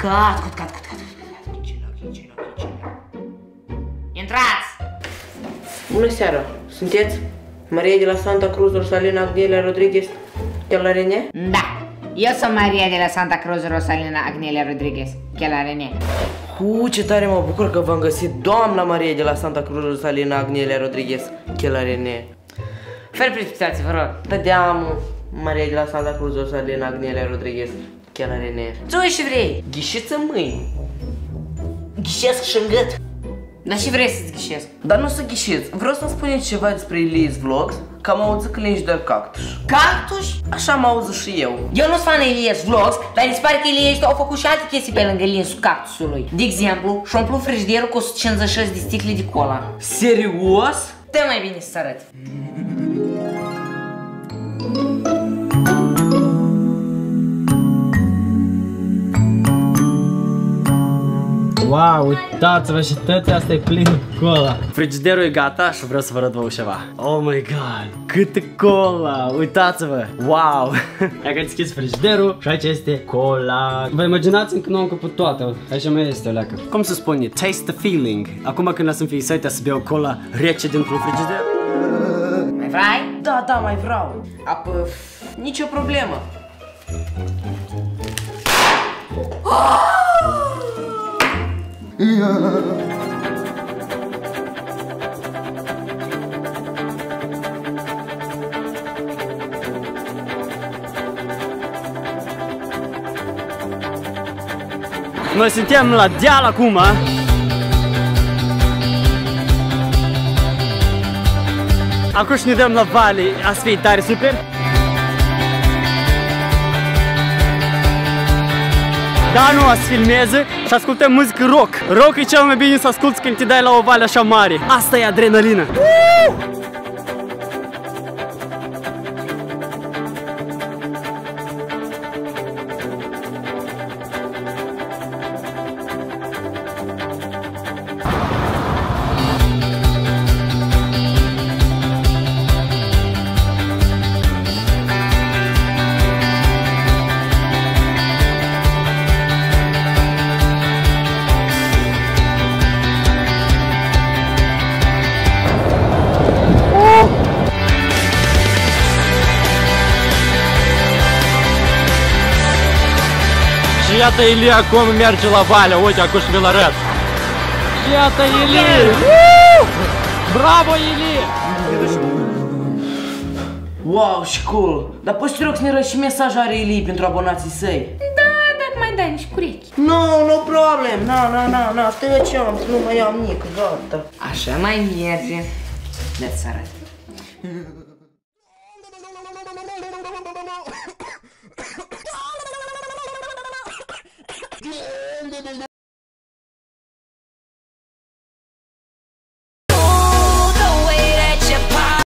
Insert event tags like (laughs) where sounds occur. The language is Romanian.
cut, cut, cut, cut, cut. Ce loc, ce loc, ce loc. Intrați! Bună seara! Sunteți Maria de la Santa Cruz, Rosalina Agnelia Rodriguez, de la Rene? Da, eu sunt Maria de la Santa Cruz Rosalina Agnelia Rodriguez, la Rene. Cu ce tare mă bucur că v-am găsit doamna Maria de la Santa Cruz, Rosalina Agnelia Rodriguez, la Rene. Fără precipitație, vă rog. Dădeam Maria de la Santa Cruz, Rosalina Agnelia Rodriguez, la Rene. Ce și vrei? Ghișiță mâini. Ghișesc și în gât. Dar și vrei să-ți ghișesc? Dar nu să ghișiți. Vreau să-mi spuneți ceva despre Elias Vlogs, că am auzit că lingi doar cactus. Cactus? Așa am auzit și eu. Eu nu sunt fan Elias Vlogs, dar mi se pare că Elias au făcut și alte chestii pe lângă linsul cactusului. De exemplu, și-a umplut frigiderul cu 156 de sticle de cola. Serios? Dă mai bine să arăt. Wow, uitați-vă și tătea asta e plin cu cola. Frigiderul e gata și vreau să vă arăt vouă ceva. Oh my god, câtă cola! Uitați-vă! Wow! (laughs) Hai că deschis frigiderul și aici este cola. Vă imaginați încă nu am căput toată. Aici mai este o leacă. Cum se spune? Taste the feeling. Acum când să-mi fie să beau cola rece dintr-un frigider. Mai vrei? Da, da, mai vreau. Apă, nicio problemă. (gasps) Noi suntem la deal acum. Acum și ne dăm la vale, a să fie tare super. Da, nu, a să filmeze și ascultăm muzică rock. Rock e cel mai bine să asculti când te dai la o vale așa mare. Asta e adrenalină. Uh! Iată Ilie acum merge la Valea, uite, acum și vi-l arăt. Și iată Ilie! Bravo, Ilie! Wow, și cool! Dar poți te rog să ne răși și mesaj are Eli pentru abonații săi? Da, dar mai dai nici curechi. Nu, no, no problem, na, na, na, na, tăceam, nu mai am nic, gata. Așa mai merge. Dă-ți să arăt.